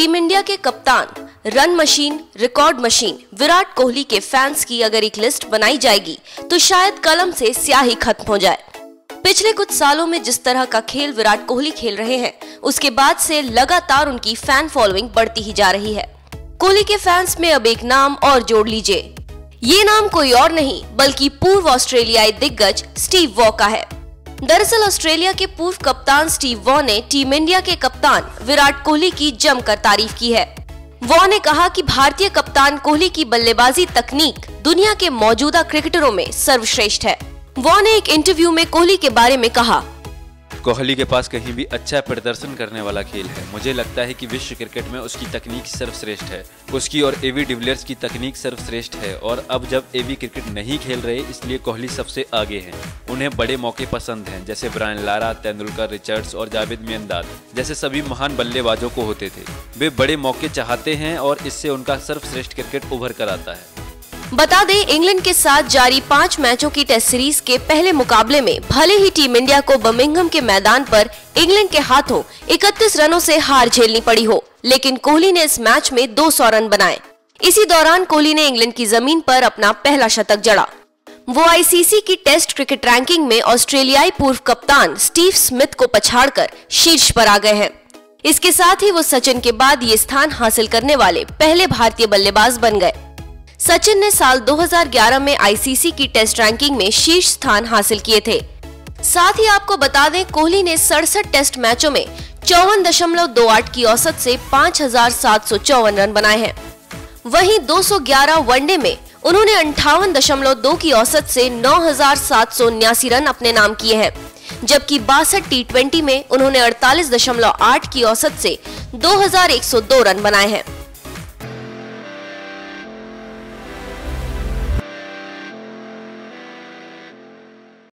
Team India के कप्तान, run machine, record machine, Virat Kohli के फैंस की अगर एक लिस्ट बनाई जाएगी तो शायद कलम से स्याही खत्म हो जाए। पिछले कुछ सालों में जिस तरह का खेल विराट कोहली खेल रहे हैं, उसके बाद से लगातार उनकी फ़ैन फॉलोइंग बढ़ती ही जा रही है। कोहली के फैंस में अब एक नाम और जोड़ लीजिए। ये नाम कोई और नहीं, बल्कि पूर्व ऑस्ट्रेलियाई दिग्गज स्टीव वॉ का है। दरअसल ऑस्ट्रेलिया के पूर्व कप्तान स्टीव वॉ ने टीम इंडिया के कप्तान विराट कोहली की जमकर तारीफ़ की है। वॉ ने कहा कि भारतीय कप्तान कोहली की बल्लेबाजी तकनीक दुनिया के मौजूदा क्रिकेटरों में सर्वश्रेष्ठ है। वॉ ने एक इंटरव्यू में कोहली के बारे में कहा कोहली के पास कहीं भी अच्छा प्रदर्शन करने वाला खेल है। मुझे लगता है कि विश्व क्रिकेट में उसकी तकनीक सर्वश्रेष्ठ है। उसकी और एवी डिविलियर्स की तकनीक सर्वश्रेष्ठ है और अब जब एवी क्रिकेट नहीं खेल रहे, इसलिए कोहली सबसे आगे हैं। उन्हें बड़े मौके पसंद हैं, जैसे ब्रायन लारा तेंदुलकर रिचर्ड्स और जावेद मियंदाद जैसे सभी महान बल्लेबाजों को होते थे। वे बड़े मौके चाहते हैं और इससे उनका सर्वश्रेष्ठ क्रिकेट उभर कर आता है। बता दें, इंग्लैंड के साथ जारी पाँच मैचों की टेस्ट सीरीज़ के पहले मुकाबले में भले ही टीम इंडिया को बर्मिंघम के मैदान पर इंग्लैंड के हाथों 31 रनों से हार झेलनी पड़ी हो, लेकिन कोहली ने इस मैच में 200 रन बनाए। इसी दौरान कोहली ने इंग्लैंड की ज़मीन पर अपना पहला शतक जड़ा। वो आईसीसी की टेस्ट क्रिकेट रैंकिंग में ऑस्ट्रेलियाई पूर्व कप्तान स्टीव स्मिथ को पछाड़कर शीर्ष पर आ गए हैं। इसके साथ ही वो सचिन के बाद ये स्थान हासिल करने वाले पहले भारतीय बल्लेबाज बन गए। सचिन ने साल 2011 में आईसीसी की टेस्ट रैंकिंग में शीर्ष स्थान हासिल किए थे। साथ ही आपको बता दें, कोहली ने सड़सठ टेस्ट मैचों में चौवन दशमलव दो आठ की औसत से पाँच हज़ार सात सौ चौवन रन बनाए हैं। वहीं 211 वनडे में उन्होंने अंठावन दशमलव दो की औसत से नौ हज़ार सात सौ उन्यासी रन अपने नाम किए हैं, जबकि बासठ टी ट्वेंटी में उन्होंने अड़तालीस दशमलव आठ की औसत से 2102 रन बनाए हैं।